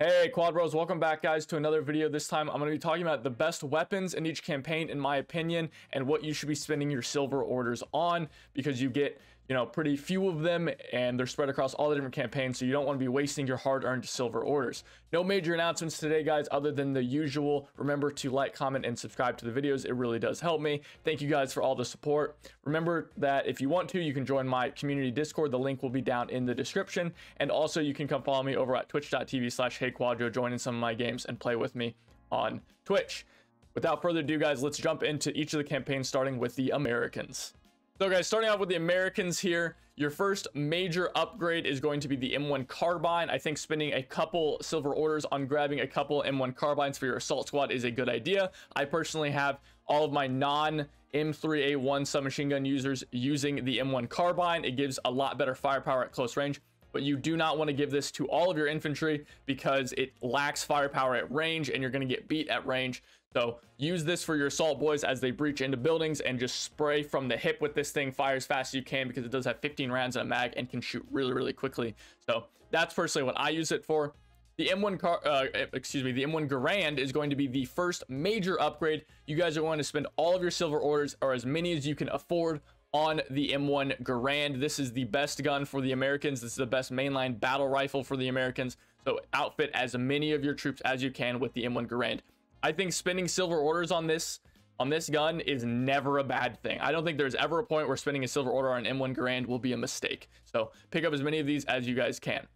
Hey Quad Bros, welcome back guys to another video. This time I'm going to be talking about the best weapons in each campaign in my opinion and what you should be spending your silver orders on because you get you know, pretty few of them and they're spread across all the different campaigns. So you don't want to be wasting your hard earned silver orders. No major announcements today, guys, other than the usual. Remember to like, comment, and subscribe to the videos. It really does help me. Thank you guys for all the support. Remember that if you want to, you can join my community Discord. The link will be down in the description. And also you can come follow me over at twitch.tv slash heyquadro, join in some of my games and play with me on Twitch. Without further ado, guys, let's jump into each of the campaigns, starting with the Americans. So guys, starting off with the Americans here, your first major upgrade is going to be the M1 Carbine. I think spending a couple silver orders on grabbing a couple M1 Carbines for your assault squad is a good idea. I personally have all of my non M3A1 submachine gun users using the M1 Carbine. It gives a lot better firepower at close range but you do not want to give this to all of your infantry because it lacks firepower at range and you're going to get beat at range. So use this for your assault boys as they breach into buildings and just spray from the hip with this thing. Fire as fast as you can because it does have 15 rounds in a mag and can shoot really, really quickly. So that's personally what I use it for. The M1 car, uh, excuse me, the M1 Garand is going to be the first major upgrade. You guys are going to spend all of your silver orders or as many as you can afford on the M1 Garand. This is the best gun for the Americans. This is the best mainline battle rifle for the Americans. So outfit as many of your troops as you can with the M1 Garand. I think spending silver orders on this on this gun is never a bad thing. I don't think there's ever a point where spending a silver order on M1 Garand will be a mistake. So pick up as many of these as you guys can.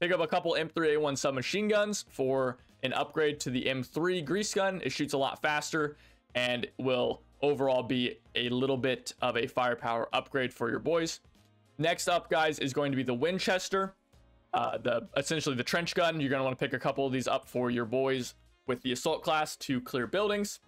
Pick up a couple M3A1 submachine guns for an upgrade to the M3 grease gun. It shoots a lot faster and will overall be a little bit of a firepower upgrade for your boys. Next up, guys, is going to be the Winchester. Uh, the essentially the trench gun. You're going to want to pick a couple of these up for your boys with the assault class to clear buildings.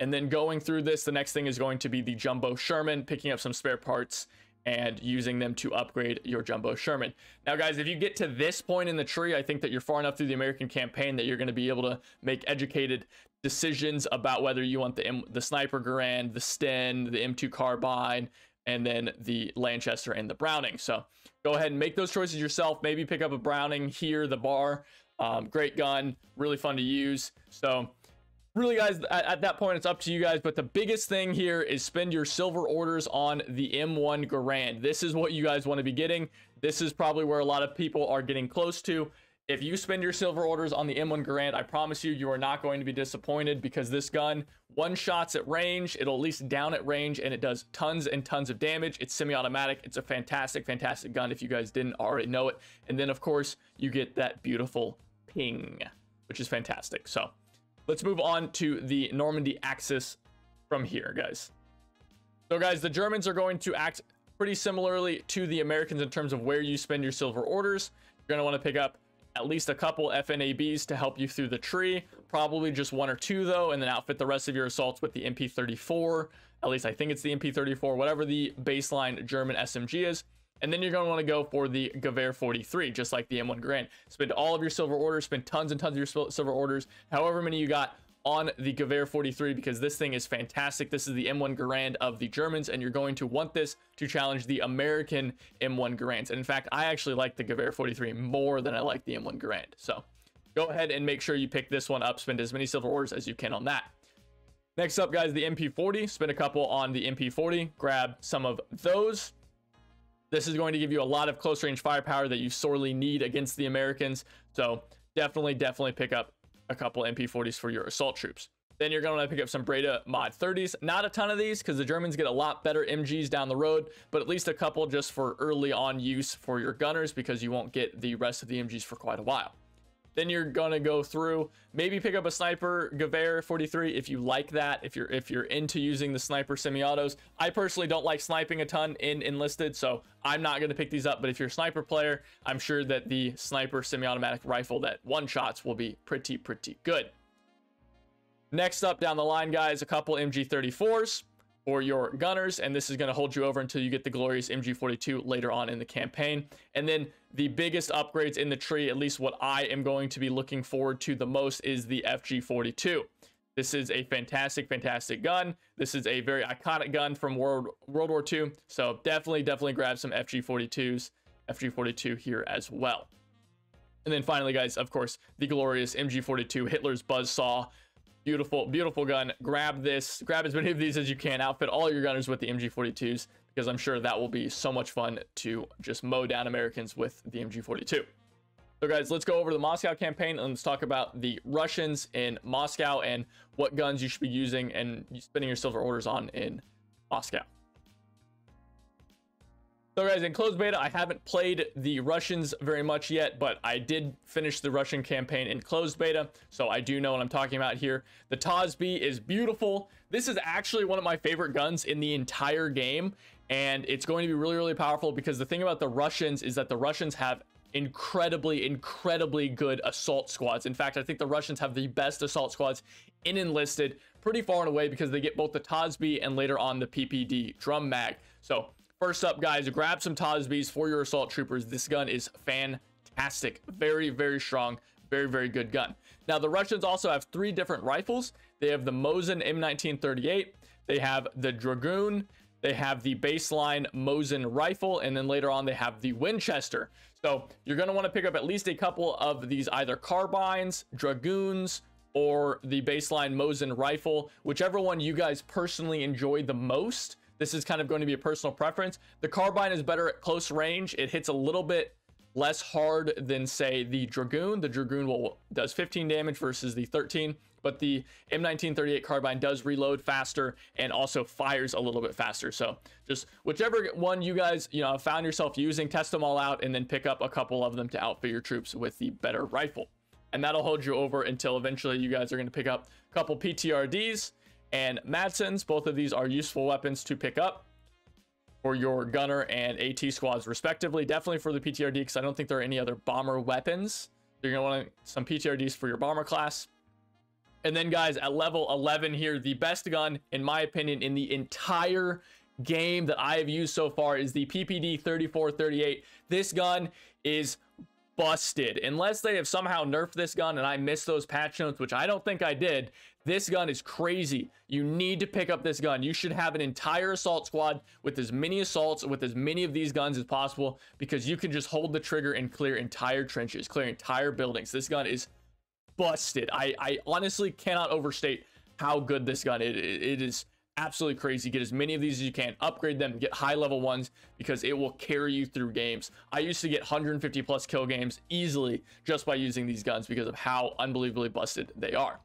And then going through this, the next thing is going to be the Jumbo Sherman, picking up some spare parts and using them to upgrade your Jumbo Sherman. Now, guys, if you get to this point in the tree, I think that you're far enough through the American campaign that you're going to be able to make educated decisions about whether you want the M the Sniper Garand, the Sten, the M2 Carbine, and then the Lanchester and the Browning. So go ahead and make those choices yourself. Maybe pick up a Browning here, the bar, um, great gun, really fun to use. So really guys at, at, that point it's up to you guys but the biggest thing here is spend your silver orders on the m1 garand. This is what you guys want to be getting. This is probably where a lot of people are getting close to. If you spend your silver orders on the m1 garand i promise you you are not going to be disappointed because this gun one shots at range it'll at least down at range and it does tons and tons of damage. It's semi-automatic. It's a fantastic fantastic gun if you guys didn't already know it. And then of course you get that beautiful ping, which is fantastic. So let's move on to the Normandy Axis from here, guys. So guys, the Germans are going to act pretty similarly to the Americans in terms of where you spend your silver orders. You're going to want to pick up at least a couple FNABs to help you through the tree. Probably just one or two though, and then outfit the rest of your assaults with the MP34. At least I think it's the MP34, whatever the baseline German SMG is. And then you're going to want to go for the Gewehr 43, just like the M1 Garand. Spend all of your silver orders, spend tons and tons of your silver orders, however many you got on the Gewehr 43 because this thing is fantastic. This is the M1 Garand of the Germans, and you're going to want this to challenge the American M1 Garands. And in fact, I actually like the Gewehr 43 more than I like the M1 Garand. So go ahead and make sure you pick this one up. Spend as many silver orders as you can on that. Next up, guys, the MP40. Spend a couple on the MP40. Grab some of those. This is going to give you a lot of close range firepower that you sorely need against the Americans. So definitely, definitely pick up a couple MP40s for your assault troops. Then you're going to pick up some Breda Mod 30s. Not a ton of these because the Germans get a lot better MGs down the road, but at least a couple just for early on use for your gunners because you won't get the rest of the MGs for quite a while. Then you're gonna go through, maybe pick up a sniper Gewehr 43 if you like that. If you're if you're into using the sniper semi-autos. I personally don't like sniping a ton in enlisted, so I'm not gonna pick these up. But if you're a sniper player, I'm sure that the sniper semi-automatic rifle that one shots will be pretty pretty good. Next up down the line, guys, a couple MG34s for your gunners, and this is going to hold you over until you get the glorious MG42 later on in the campaign. And then the biggest upgrades in the tree, at least what I am going to be looking forward to the most, is the FG42. This is a fantastic, fantastic gun. This is a very iconic gun from World, World War II. So definitely, definitely grab some FG42s, FG42 here as well. And then finally, guys, of course, the glorious MG42 Hitler's Buzzsaw. Beautiful, beautiful gun. Grab this, grab as many of these as you can. Outfit all your gunners with the MG42s because I'm sure that will be so much fun to just mow down Americans with the MG42. So guys, let's go over the Moscow campaign and let's talk about the Russians in Moscow and what guns you should be using and spending your silver orders on in Moscow. So guys, in closed beta, I haven't played the Russians very much yet, but I did finish the Russian campaign in closed beta, so I do know what I'm talking about here. The TOSB is beautiful. This is actually one of my favorite guns in the entire game, and it's going to be really, really powerful because the thing about the Russians is that the Russians have incredibly, incredibly good assault squads. In fact, I think the Russians have the best assault squads in enlisted pretty far and away because they get both the TOSB and later on the PPD drum mag. So First up, guys, grab some TOSBs for your assault troopers. This gun is fantastic. Very, very strong. Very, very good gun. Now, the Russians also have three different rifles. They have the Mosin M1938. They have the Dragoon. They have the baseline Mosin rifle. And then later on, they have the Winchester. So you're going to want to pick up at least a couple of these either carbines, Dragoons, or the baseline Mosin rifle, whichever one you guys personally enjoy the most. This is kind of going to be a personal preference. The carbine is better at close range. It hits a little bit less hard than say the Dragoon. The Dragoon will does 15 damage versus the 13, but the M1938 carbine does reload faster and also fires a little bit faster. So just whichever one you guys, you know, found yourself using, test them all out and then pick up a couple of them to outfit your troops with the better rifle. And that'll hold you over until eventually you guys are going to pick up a couple PTRDs and Madsens. Both of these are useful weapons to pick up for your gunner and AT squads respectively. Definitely for the PTRD because I don't think there are any other bomber weapons. You're going to want some PTRDs for your bomber class. And then guys, at level 11 here, the best gun, in my opinion, in the entire game that I have used so far is the PPD 3438. This gun is busted. Unless they have somehow nerfed this gun and I missed those patch notes, which I don't think I did, this gun is crazy. You need to pick up this gun. You should have an entire assault squad with as many assaults, with as many of these guns as possible, because you can just hold the trigger and clear entire trenches, clear entire buildings. This gun is busted. I, I honestly cannot overstate how good this gun is. It, it is absolutely crazy. Get as many of these as you can, upgrade them, get high level ones because it will carry you through games. I used to get 150 plus kill games easily just by using these guns because of how unbelievably busted they are.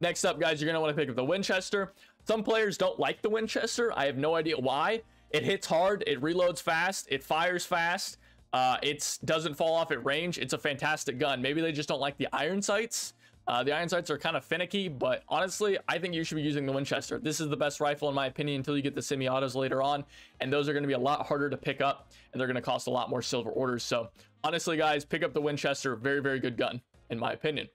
Next up, guys, you're going to want to pick up the Winchester. Some players don't like the Winchester. I have no idea why. It hits hard, it reloads fast, it fires fast, uh, it doesn't fall off at range. It's a fantastic gun. Maybe they just don't like the iron sights. Uh, the iron sights are kind of finicky, but honestly, I think you should be using the Winchester. This is the best rifle in my opinion until you get the semi-autos later on, and those are going to be a lot harder to pick up, and they're going to cost a lot more silver orders. So honestly, guys, pick up the Winchester. Very, very good gun in my opinion.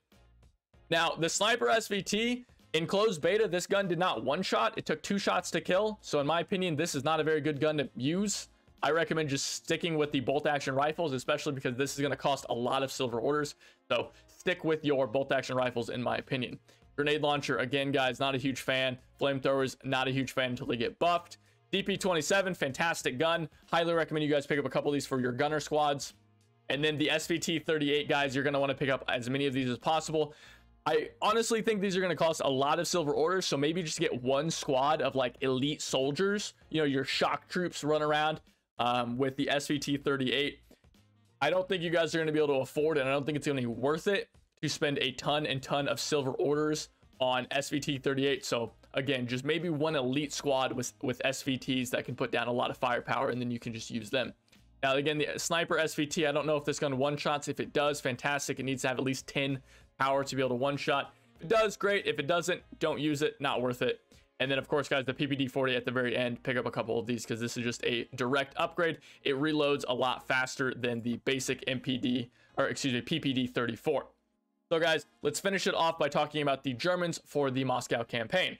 Now, the Sniper SVT in closed beta, this gun did not one shot. It took two shots to kill. So in my opinion, this is not a very good gun to use. I recommend just sticking with the bolt action rifles, especially because this is going to cost a lot of silver orders. So stick with your bolt action rifles, in my opinion. Grenade launcher, again, guys, not a huge fan. Flamethrowers, not a huge fan until they get buffed. DP27, fantastic gun. Highly recommend you guys pick up a couple of these for your gunner squads. And then the SVT38, guys, you're going to want to pick up as many of these as possible. I honestly think these are going to cost a lot of silver orders, so maybe just get one squad of like elite soldiers. You know, your shock troops run around um, with the SVT 38. I don't think you guys are going to be able to afford it. And I don't think it's going to be worth it to spend a ton and ton of silver orders on SVT 38. So again, just maybe one elite squad with, with SVTs that can put down a lot of firepower and then you can just use them. Now, again, the sniper SVT, I don't know if this gun one shots. If it does, fantastic. It needs to have at least 10 power to be able to one shot. If it does, great. If it doesn't, don't use it. Not worth it. And then, of course, guys, the PPD-40 at the very end, pick up a couple of these because this is just a direct upgrade. It reloads a lot faster than the basic MPD, or excuse me, PPD-34. So, guys, let's finish it off by talking about the Germans for the Moscow campaign.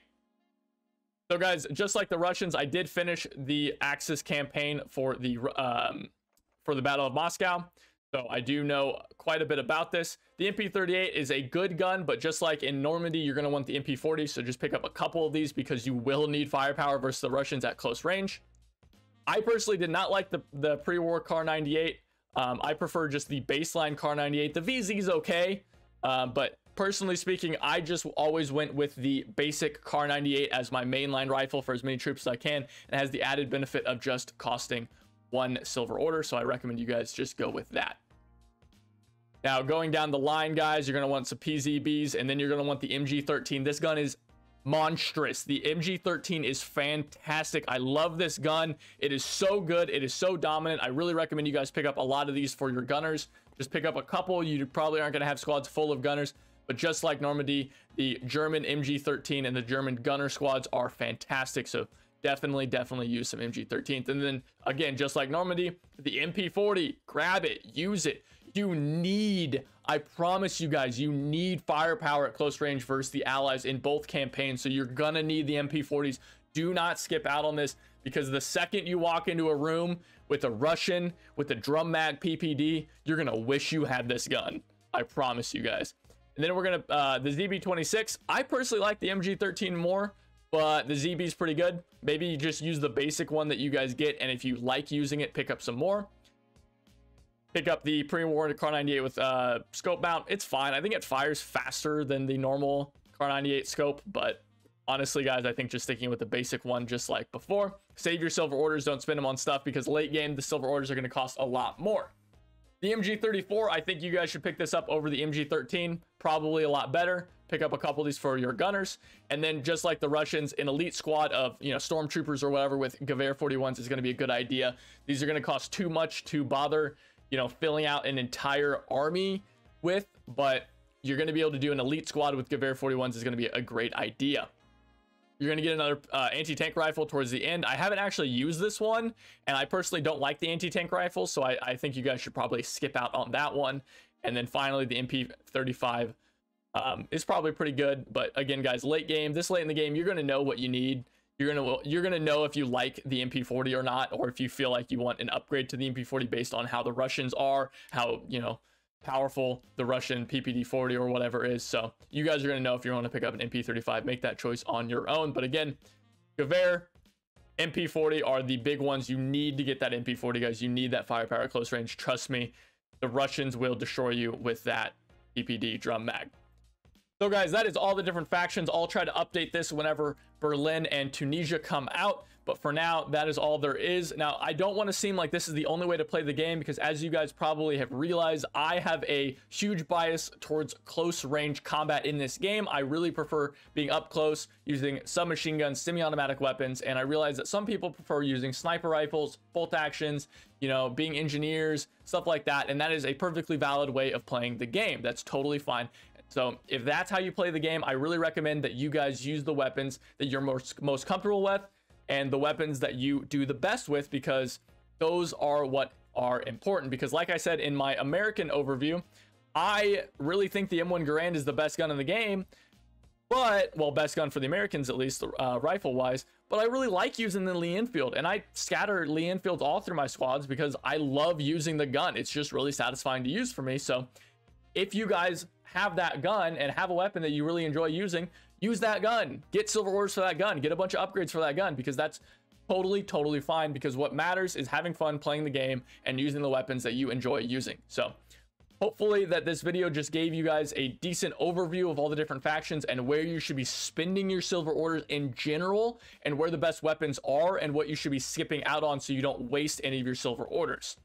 So, guys, just like the Russians, I did finish the Axis campaign for the um, for the Battle of Moscow. So I do know quite a bit about this. The MP38 is a good gun, but just like in Normandy, you're going to want the MP40. So just pick up a couple of these because you will need firepower versus the Russians at close range. I personally did not like the, the pre-war Kar 98. Um, I prefer just the baseline Kar 98. The VZ is okay, uh, but personally speaking, I just always went with the basic Kar 98 as my mainline rifle for as many troops as I can, and has the added benefit of just costing one silver order. So I recommend you guys just go with that. Now, going down the line, guys, you're going to want some PZBs, and then you're going to want the MG13. This gun is monstrous. The MG13 is fantastic. I love this gun. It is so good. It is so dominant. I really recommend you guys pick up a lot of these for your gunners. Just pick up a couple. You probably aren't going to have squads full of gunners, but just like Normandy, the German MG13 and the German gunner squads are fantastic. So definitely, definitely use some MG13. And then again, just like Normandy, the MP40, grab it, use it. You need, I promise you guys, you need firepower at close range versus the allies in both campaigns. So you're gonna need the MP40s. Do not skip out on this because the second you walk into a room with a Russian, with a drum mag PPD, you're gonna wish you had this gun. I promise you guys. And then we're gonna, uh, the ZB26, I personally like the MG13 more but the ZB is pretty good. Maybe you just use the basic one that you guys get, and if you like using it, pick up some more pick up the pre-awarded Kar 98 with uh, scope mount. It's fine. I think it fires faster than the normal Kar 98 scope, but honestly, guys, I think just sticking with the basic one, just like before. Save your silver orders. Don't spend them on stuff because late game, the silver orders are going to cost a lot more. The MG34, I think you guys should pick this up over the MG13. Probably a lot better. Pick up a couple of these for your gunners. And then just like the Russians, an elite squad of, you know, stormtroopers or whatever with Gewehr 41s is going to be a good idea. These are going to cost too much to bother you know, filling out an entire army with, but you're going to be able to do an elite squad with Gewehr 41s is going to be a great idea. You're going to get another uh, anti-tank rifle towards the end. I haven't actually used this one, and I personally don't like the anti-tank rifle, so I, I think you guys should probably skip out on that one. And then finally, the MP35 um, is probably pretty good. But again, guys, late game, this late in the game, you're going to know what you need you're gonna you're gonna know if you like the MP40 or not, or if you feel like you want an upgrade to the MP40 based on how the Russians are, how you know powerful the Russian PPD40 or whatever is. So you guys are gonna know if you want to pick up an MP35. Make that choice on your own. But again, Gewehr, MP40 are the big ones. You need to get that MP40, guys. You need that firepower close range. Trust me, the Russians will destroy you with that PPD drum mag. So guys, that is all the different factions. I'll try to update this whenever Berlin and Tunisia come out. But for now, that is all there is. Now, I don't want to seem like this is the only way to play the game because as you guys probably have realized, I have a huge bias towards close range combat in this game. I really prefer being up close, using submachine guns, semi-automatic weapons, and I realize that some people prefer using sniper rifles, bolt actions, you know, being engineers, stuff like that. And that is a perfectly valid way of playing the game. That's totally fine. So if that's how you play the game, I really recommend that you guys use the weapons that you're most, most comfortable with and the weapons that you do the best with because those are what are important. Because like I said in my American overview, I really think the M1 Garand is the best gun in the game. But, well, best gun for the Americans, at least uh, rifle wise. But I really like using the Lee Enfield. And I scatter Lee Enfields all through my squads because I love using the gun. It's just really satisfying to use for me. So if you guys have that gun and have a weapon that you really enjoy using, use that gun. Get silver orders for that gun. Get a bunch of upgrades for that gun because that's totally, totally fine because what matters is having fun playing the game and using the weapons that you enjoy using. So hopefully that this video just gave you guys a decent overview of all the different factions and where you should be spending your silver orders in general and where the best weapons are and what you should be skipping out on so you don't waste any of your silver orders.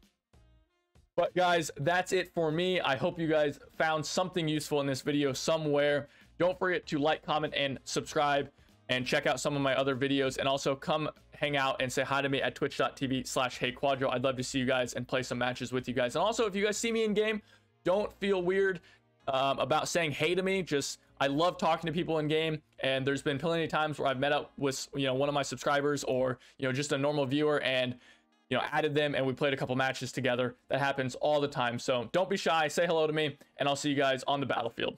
But guys, that's it for me. I hope you guys found something useful in this video somewhere. Don't forget to like, comment, and subscribe and check out some of my other videos and also come hang out and say hi to me at twitch.tv slash heyquadro i'd love to see you guys and play some matches with you guys and also if you guys see me in game don't feel weird um, about saying hey to me just i love talking to people in game and there's been plenty of times where i've met up with you know one of my subscribers or you know just a normal viewer and you know, added them and we played a couple matches together. That happens all the time. So don't be shy. Say hello to me and I'll see you guys on the battlefield.